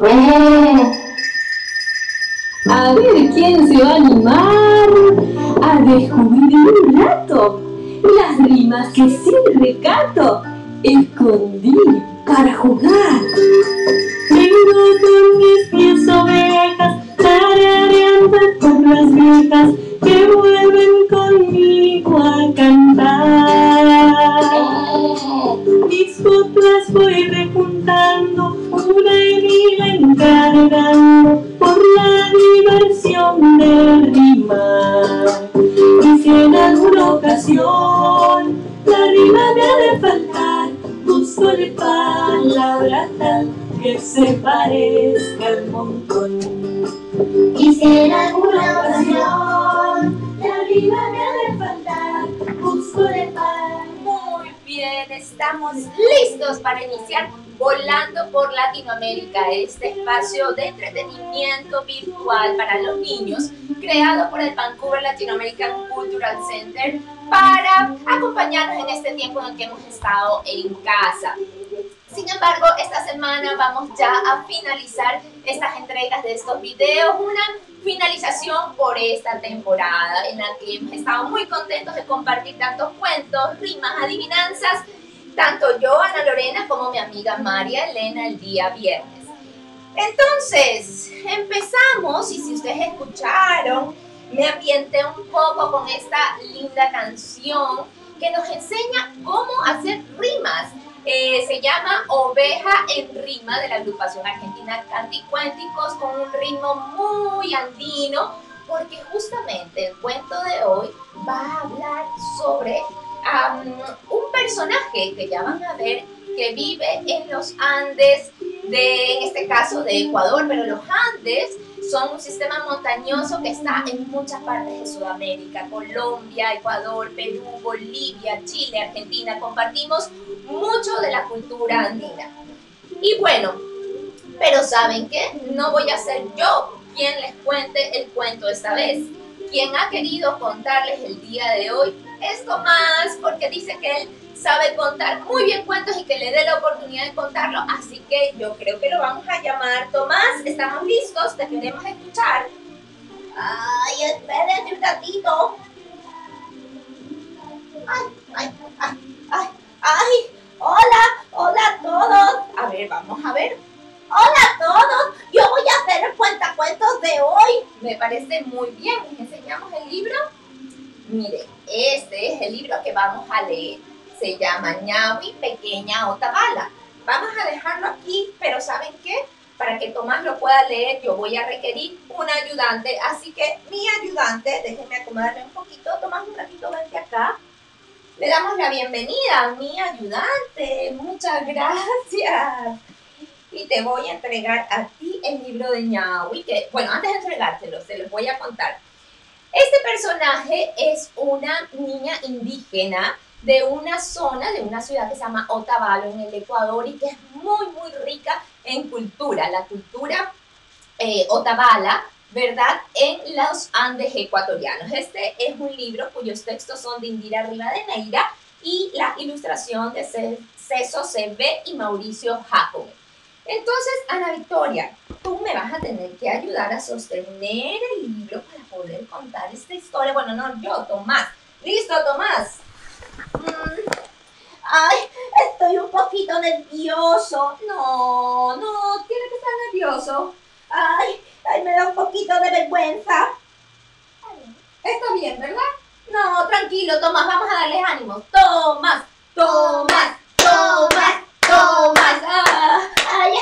Oh. A ver quién se va a animar a descubrir un rato las rimas que sin recato escondí para jugar. Vengo con mis pies ovejas, tarareando con las viejas que vuelven conmigo a cantar. Mis coplas voy rejuntando, una encargando por la diversión de rimar. Y si en alguna ocasión la rima me ha de faltar, busco de palabra tal que se parezca al montón. Y si en alguna ocasión la rima me ha de faltar, busco de pan. Muy bien, estamos listos para iniciar Volando por Latinoamérica, este espacio de entretenimiento virtual para los niños, creado por el Vancouver Latino American Cultural Center para acompañarnos en este tiempo en el que hemos estado en casa. Sin embargo, esta semana vamos ya a finalizar estas entregas de estos videos, una finalización por esta temporada en la que hemos estado muy contentos de compartir tantos cuentos, rimas, adivinanzas, tanto yo, Ana Lorena, como mi amiga María Elena el día viernes. Entonces, empezamos y si ustedes escucharon, me ambienté un poco con esta linda canción que nos enseña cómo hacer rimas. Eh, se llama Oveja en Rima de la agrupación argentina Canticuénticos con un ritmo muy andino porque justamente el cuento de hoy va a hablar sobre um, un personaje que ya van a ver que vive en los Andes de, en este caso de Ecuador, pero los Andes son un sistema montañoso que está en muchas partes de Sudamérica, Colombia, Ecuador, Perú, Bolivia, Chile, Argentina. Compartimos mucho de la cultura andina. Y bueno, pero ¿saben qué? No voy a ser yo quien les cuente el cuento esta vez. Quien ha querido contarles el día de hoy es Tomás, porque dice que él sabe contar muy bien cuentos y que le dé la oportunidad de contarlo. Así que yo creo que lo vamos a llamar. Tomás, ¿estamos listos? Te queremos escuchar. Ay, espérense un ratito. Ay, ay, ay, ay, ay. Hola, hola a todos. A ver, vamos a ver. Hola a todos. Yo voy a hacer el cuentacuentos de hoy. Me parece muy bien. ¿Les enseñamos el libro? Mire, este es el libro que vamos a leer. Se llama Ñawi Pequeña Otabala. Vamos a dejarlo aquí, pero ¿saben qué? Para que Tomás lo pueda leer, yo voy a requerir un ayudante. Así que mi ayudante, déjenme acomodarme un poquito. Tomás, un ratito, vente acá. Le damos la bienvenida a mi ayudante. Muchas gracias. Y te voy a entregar a ti el libro de Ñawi, que, bueno, antes de entregártelo, se los voy a contar. Este personaje es una niña indígena de una zona, de una ciudad que se llama Otavalo en el Ecuador y que es muy, muy rica en cultura, la cultura eh, Otavalo, ¿verdad? En los Andes ecuatorianos. Este es un libro cuyos textos son de Indira Rivadeneira y la ilustración de Ceso CB y Mauricio Jacome. Entonces, Ana Victoria, tú me vas a tener que ayudar a sostener el libro para poder contar esta historia. Bueno, no yo, Tomás. ¿Listo, Tomás? Mm. Ay, estoy un poquito nervioso. No, no, tiene que estar nervioso. Ay, ay, me da un poquito de vergüenza. Está bien, ¿verdad? No, tranquilo, Tomás, vamos a darles ánimo. Tomás, Tomás, Tomás, Tomás. Ah, ay,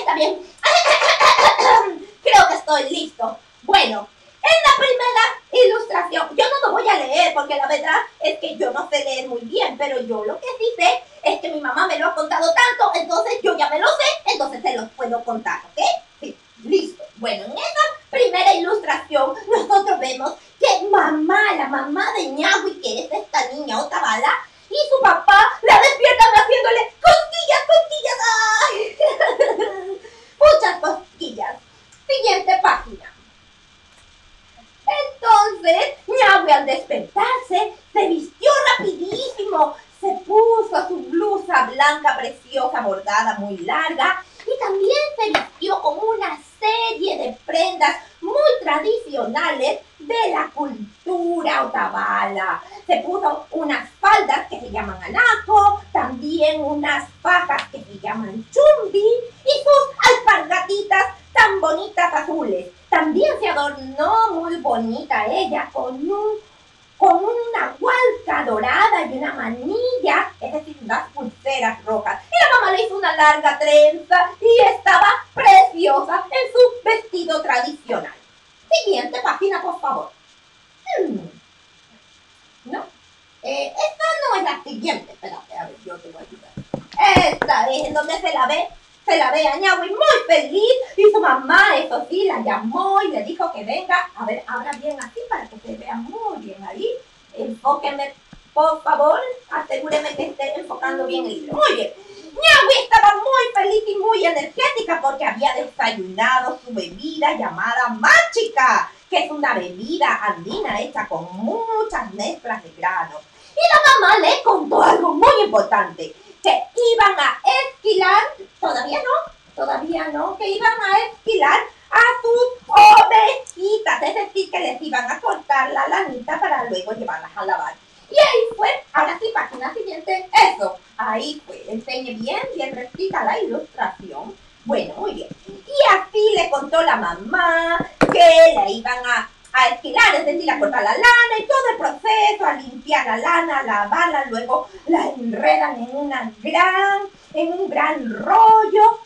está bien. Creo que estoy listo. Bueno, en la primera ilustración, yo no lo voy a leer porque la verdad es que yo no sé leer muy bien, pero yo lo que sí sé es que mi mamá me lo ha contado tanto, entonces yo ya me lo sé, entonces se los puedo contar, ¿ok? Listo. Bueno, en esa primera ilustración nosotros vemos que mamá, la mamá de Ñahui, que es esta niña Otabala, y su papá la despiertan haciéndole cosquillas, cosquillas, ¡ay! Muchas cosquillas. Siguiente página. Entonces, Ñahui al despertarse se vistió rapidísimo, se puso su blusa blanca preciosa bordada muy larga y también se vistió con una serie de prendas muy tradicionales de la cultura otavalo. Se puso unas faldas que se llaman anaco, también unas fajas que se llaman chumbi y sus alpargatitas tan bonitas azules. También se adornó muy bonita ella con un con una hualca dorada y una manilla, es decir, unas pulseras rojas. Y la mamá le hizo una larga trenza y estaba preciosa en su vestido tradicional. Siguiente página, por favor. Hmm. ¿No? Eh, esta no es la siguiente. Espérate, a ver, yo te voy a ayudar. Esta es en donde se la ve se la ve a Ñahui muy feliz y su mamá, eso sí, la llamó y le dijo que venga. A ver, abra bien así para que se vea muy bien ahí. Enfóqueme, por favor, asegúreme que esté enfocando bien el libro. Muy bien. Ñahui estaba muy feliz y muy energética porque había desayunado su bebida llamada machica, que es una bebida andina hecha con muchas mezclas de granos. Y la mamá le contó algo muy importante que iban a esquilar, todavía no, todavía no, que iban a esquilar a sus ovejitas, es decir, que les iban a cortar la lanita para luego llevarlas a lavar. Y ahí fue, ahora sí, página siguiente, eso, ahí fue, enseñe bien, bien recita la ilustración. Bueno, muy bien. Y así le contó la mamá que le iban a a esquilar, es decir, a cortar la lana y todo el proceso, a limpiar la lana, a lavarla, luego la enredan en una gran, en un gran rollo.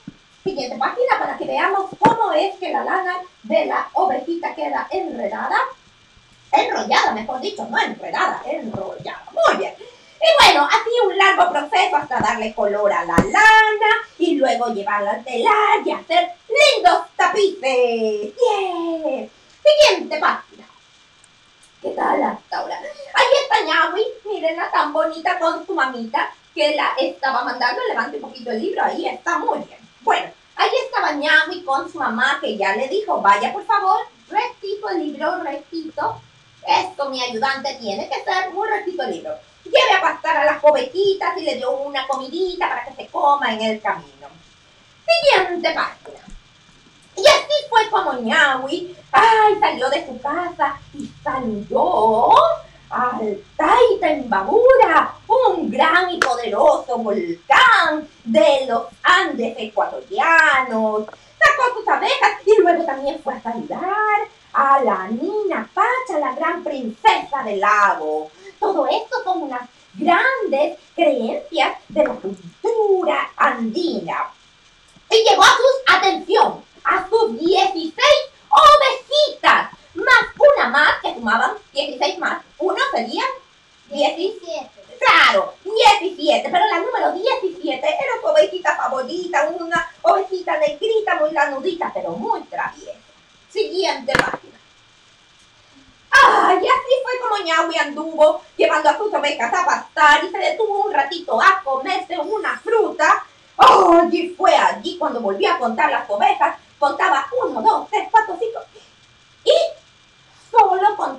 Siguiente página para que veamos cómo es que la lana de la ovejita queda enredada, enrollada, mejor dicho, no enredada, enrollada. Muy bien. Y bueno, así un largo proceso hasta darle color a la lana y luego llevarla al telar y hacer lindos tapices. ¡Bien! Siguiente página. ¿Qué tal hasta ahora? Ahí está Ñawi, mírenla tan bonita con su mamita que la estaba mandando. Levante un poquito el libro, ahí está muy bien. Bueno, ahí estaba Ñawi con su mamá que ya le dijo, vaya por favor, rectito el libro, rectito. Esto mi ayudante tiene que ser muy rectito el libro. Lleve a pastar a las ovejitas y le dio una comidita para que se coma en el camino. Siguiente página. Así fue como Ñawi ay, salió de su casa y saludó al Taita Imbabura, un gran y poderoso volcán de los Andes ecuatorianos. Sacó sus abejas y luego también fue a saludar a la Nina Pacha, la gran princesa del lago. Todo esto son unas grandes creencias de la cultura andina.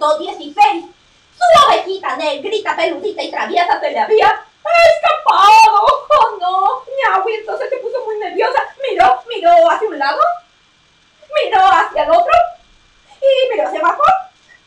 116, su ovejita negrita, peludita y traviesa se le había escapado. ¡Oh, no! Miaui entonces se puso muy nerviosa. Miró, miró hacia un lado, miró hacia el otro, y miró hacia abajo,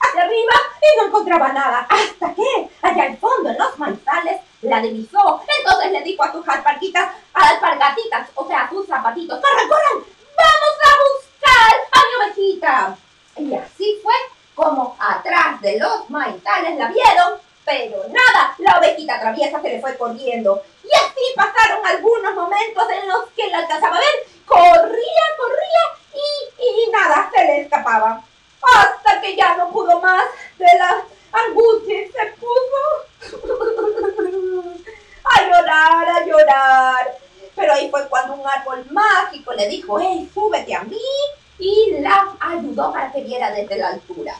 hacia arriba, y no encontraba nada. Hasta que, allá al fondo, en los manzales, la divisó. Entonces le dijo a sus alparquitas, a alpargatitas, o sea, a sus zapatitos, ¡corran, corran! ¡Vamos a buscar a mi ovejita! Y así fue como atrás de los maizales la vieron, pero nada, la ovejita traviesa se le fue corriendo. Y así pasaron algunos momentos en los que la alcanzaba a ver, corría, corría y, y nada, se le escapaba. Hasta que ya no pudo más de las angustias se puso a llorar, a llorar. Pero ahí fue cuando un árbol mágico le dijo, hey, súbete a mí, y la ayudó para que viera desde la altura.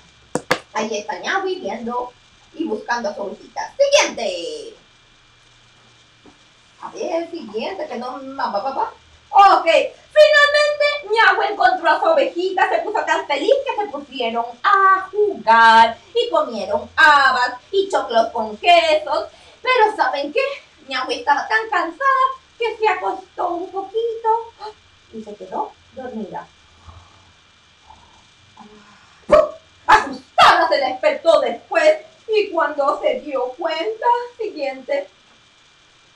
Ahí está Ñawi viendo y buscando a su ovejita. Siguiente. A ver, siguiente, que no... Ok, finalmente Ñawi encontró a su ovejita, se puso tan feliz que se pusieron a jugar y comieron habas y choclos con quesos. Pero ¿saben qué? Ñawi estaba tan cansada que se acostó un poquito y se quedó dormida. Asustada se despertó después y cuando se dio cuenta, siguiente.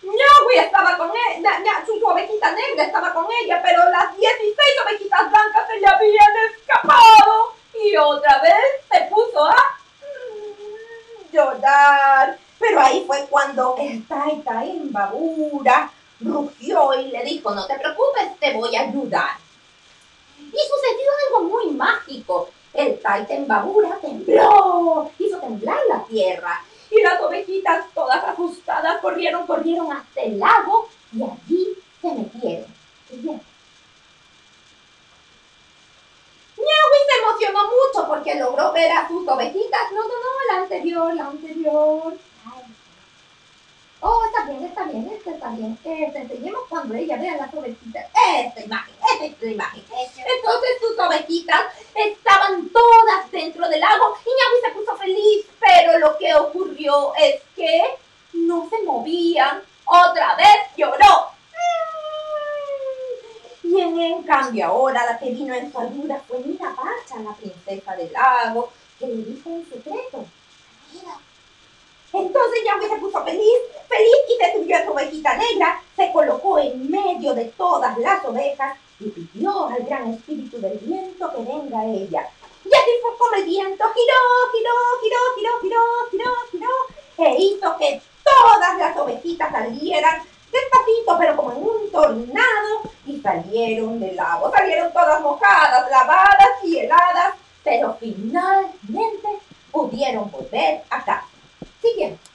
Ñawi estaba con ella, su ovejita negra estaba con ella, pero las 16 ovejitas blancas se le habían escapado y otra vez se puso a mm, llorar. Pero ahí fue cuando el taita en babura rugió y le dijo, no te preocupes, te voy a ayudar. Y sucedió algo muy mágico. El taita en babura tembló, hizo temblar la tierra. Y las ovejitas, todas asustadas, corrieron, corrieron hasta el lago y allí se metieron. Ñawi se emocionó mucho porque logró ver a sus ovejitas. No, no, no, la anterior, la anterior. Oh, está bien, está bien, este está bien. Eh, te enseñemos cuando ella vea las ovejitas. Esta imagen, esta imagen. Entonces sus ovejitas estaban todas dentro del lago y Ñawi se puso feliz, pero lo que ocurrió es que no se movían. Otra vez lloró. Y en, cambio ahora la que vino en su ayuda fue Mira Pacha, la princesa del lago, que le dijo un secreto. Mira, entonces Yahweh se puso feliz, feliz y se subió a su ovejita negra, se colocó en medio de todas las ovejas y pidió al gran espíritu del viento que venga a ella. Y así fue como el viento giró, giró, giró, giró, giró, giró, giró, e hizo que todas las ovejitas salieran despacito, pero como en un tornado, y salieron del lago. Salieron todas mojadas, lavadas y heladas, pero finalmente pudieron volver a casa. Siguiente.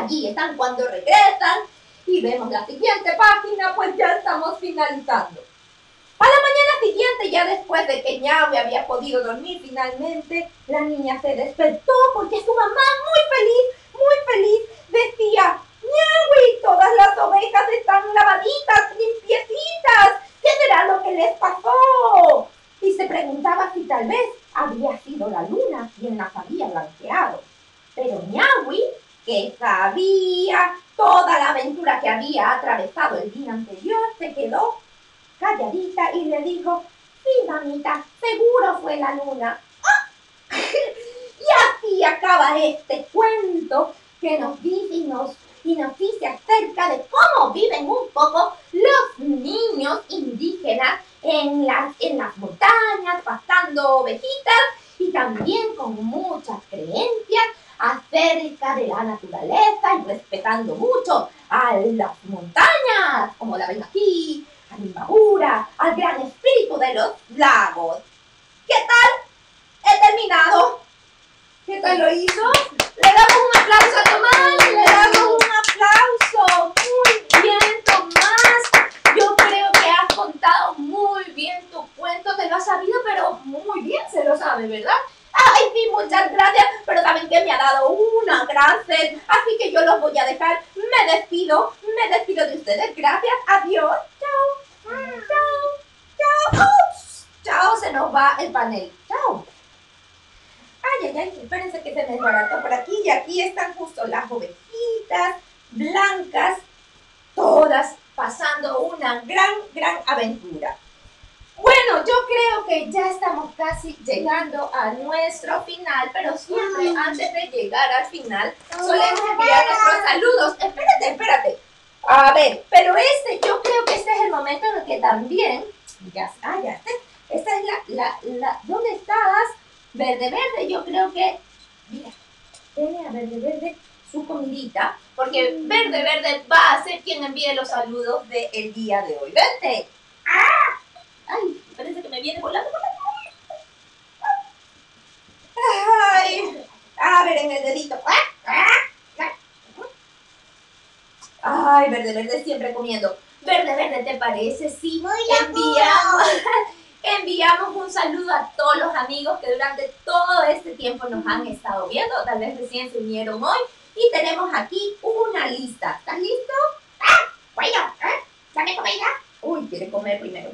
Allí están cuando regresan y vemos la siguiente página, pues ya estamos finalizando. A la mañana siguiente, ya después de que Ñawi había podido dormir finalmente, la niña se despertó porque su mamá, muy feliz, muy feliz, decía, Ñawi, todas las ovejas están lavaditas, limpiecitas, ¿qué será lo que les pasó? Y se preguntaba si tal vez había sido la luna quien las había blanqueado. Pero Ñawi, que sabía toda la aventura que había atravesado el día anterior, se quedó calladita y le dijo, sí, mamita, seguro fue la luna. Y así acaba este cuento que nos dice y nos, y nos acerca de cómo viven un poco los niños indígenas en las, en las montañas, pasando ovejitas y también con muchas creencias acerca de la naturaleza y respetando mucho a las montañas, como la ven aquí, a la Imbabura, al gran espíritu de los lagos. ¿Qué tal? He terminado. ¿Qué tal lo hizo? Le damos un aplauso a Tomás, le damos un aplauso. Muy bien, Tomás. Yo creo que has contado muy bien tu cuento, te lo has sabido, pero muy bien se lo sabe, ¿verdad? Ay, sí, muchas gracias, pero saben que me ha dado una gran así que yo los voy a dejar. Me despido, me despido de ustedes. Gracias, adiós, chao, chao, chao. Chao, se nos va el panel. Chao. Ay, ay, ay, espérense que se me desbarató por aquí y aquí están justo las ovejitas blancas, todas pasando una gran, gran aventura. Bueno, yo creo que ya estamos casi llegando a nuestro final, pero siempre antes de llegar al final solemos enviar nuestros saludos. Espérate, espérate. A ver, pero este, yo creo que este es el momento en el que también, ya, ah, ya, este, esta es la, la, la, ¿dónde estás? Verde, verde, yo creo que, mira, tiene a verde, verde su comidita, porque verde, verde va a ser quien envíe los saludos del día de hoy. Vente. ¡Ah! Ay, parece que me viene volando. Ay, a ver en el dedito. Ay, verde, verde, siempre comiendo. Verde, verde, ¿te parece? Sí, enviamos, enviamos un saludo a todos los amigos que durante todo este tiempo nos han estado viendo. Tal vez recién se unieron hoy. Y tenemos aquí una lista. ¿Estás listo? ¡Ah! Bueno, ¿eh? ¿Dame comida? Uy, quiere comer primero.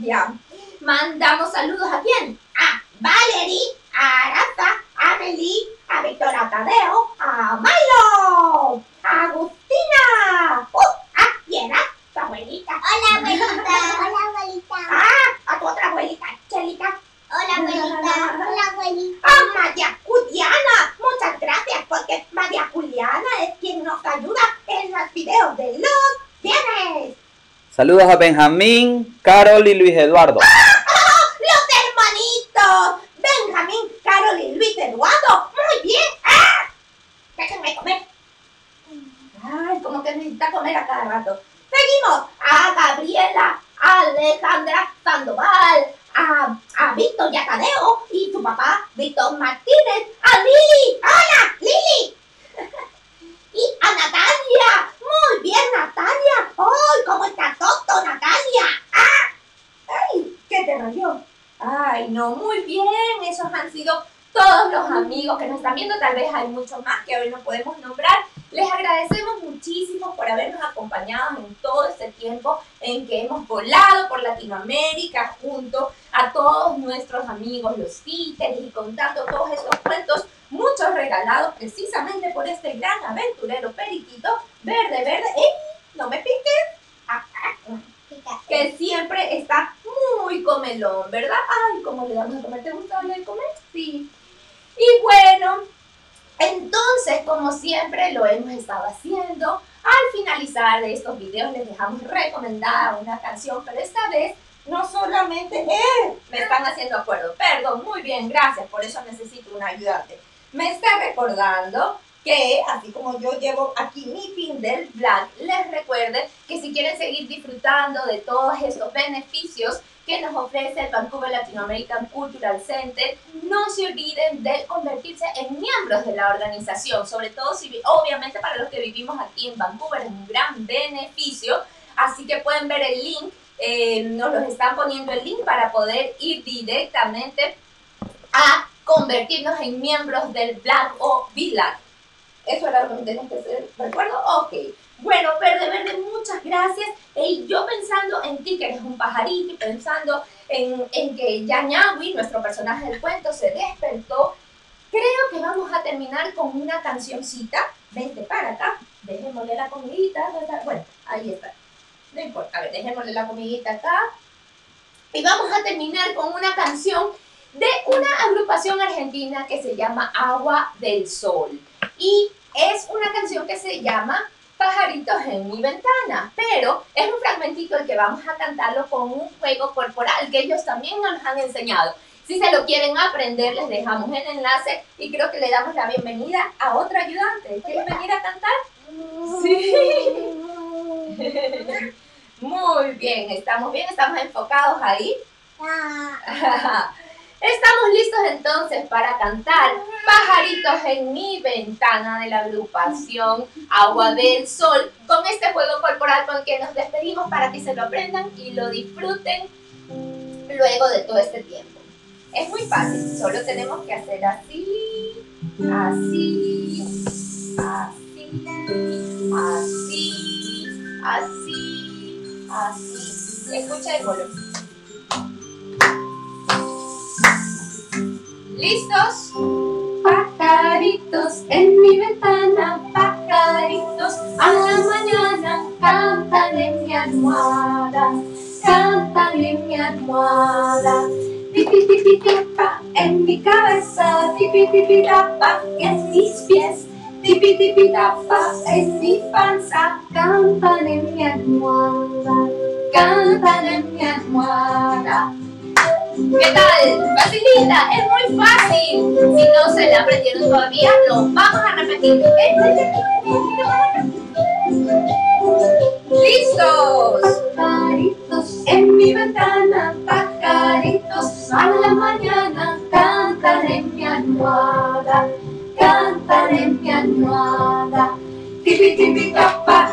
Ya. Mandamos saludos a quién? A Valerie, a Arata, a Meli, a Victoria Tadeo, a Milo, a Agustina, uh, a Piedad, tu abuelita. Hola, abuelita. Hola, abuelita. Ah, a tu otra abuelita, Chelita. Hola, abuelita. Hola, abuelita. A María Juliana. Muchas gracias porque María Juliana es quien nos ayuda en los videos de los viernes. Saludos a Benjamín, Carol y Luis Eduardo. ¡Los hermanitos! Benjamín, Carol y Luis Eduardo. Muy bien. ¡Ah! Déjenme comer. Ay, como que necesita comer a cada rato. Seguimos a Gabriela, a Alejandra Sandoval, a, a Víctor Yacadeo y su papá, Víctor Martínez, a Lili. ¡Hola, Lili! y a Natalia. Muy bien, Natalia. ¡Ay, cómo está tonto, Natalia! ¡Ah! ¡Ay, no, muy bien. Esos han sido todos los amigos que nos están viendo. Tal vez hay muchos más que hoy no podemos nombrar. Les agradecemos muchísimo por habernos acompañado en todo este tiempo en que hemos volado por Latinoamérica junto a todos nuestros amigos, los títeres, y contando todos estos cuentos, muchos regalados precisamente por este gran aventurero periquito verde, verde. ¡Ey! ¡No me piques! Ah, ah, que siempre está muy comelón, ¿verdad? Ay, ¿cómo le damos a comer? ¿Te gusta darle de comer? Sí. Y bueno, entonces, como siempre lo hemos estado haciendo, al finalizar de estos videos les dejamos recomendada una canción, pero esta vez no solamente eh, me están haciendo acuerdo, perdón, muy bien, gracias, por eso necesito un ayudante. Me está recordando que, así como yo llevo aquí mi pin del Black, les recuerde que si quieren seguir disfrutando de todos estos beneficios que nos ofrece el Vancouver Latino American Cultural Center, no se olviden de convertirse en miembros de la organización, sobre todo si, obviamente para los que vivimos aquí en Vancouver es un gran beneficio, así que pueden ver el link, eh, nos los están poniendo el link para poder ir directamente a convertirnos en miembros del Black o Black. Eso era lo que tenemos que hacer, ¿recuerdo? Ok. Bueno, Verde Verde, muchas gracias. Y yo pensando en ti, que eres un pajarito, pensando en, en que Yañawi, nuestro personaje del cuento, se despertó, creo que vamos a terminar con una cancioncita. Vente para acá, dejémosle la comidita. Bueno, ahí está. No importa, a ver, dejémosle la comidita acá. Y vamos a terminar con una canción de una agrupación argentina que se llama Agua del Sol. Y es una canción que se llama Pajaritos en mi ventana, pero es un fragmentito el que vamos a cantarlo con un juego corporal que ellos también nos han enseñado. Si se lo quieren aprender, les dejamos el enlace y creo que le damos la bienvenida a otra ayudante. ¿Quieren venir a cantar? Sí. Muy bien, estamos bien, estamos enfocados ahí. Estamos listos entonces para cantar Pajaritos en mi ventana de la agrupación Agua del Sol con este juego corporal con que nos despedimos para que se lo aprendan y lo disfruten luego de todo este tiempo. Es muy fácil, solo tenemos que hacer así, así, así, así, así, así. Escucha el volumen. ¿Listos? Pajaritos en mi ventana, pajaritos a la mañana, cantan en mi almohada, cantan en mi almohada. Tipi tipi tapa en mi cabeza, tipi tipi tapa en mis pies, tipi tipi tapa en mi panza, cantan en mi almohada, cantan en mi almohada. ¿Qué tal? Facilita, es muy fácil. Si no se la aprendieron todavía, lo vamos a repetir. ¡Listos! Pajaritos en mi ventana, pajaritos a la mañana, cantan en mi almohada, cantan en mi almohada. Tipi tipi tapa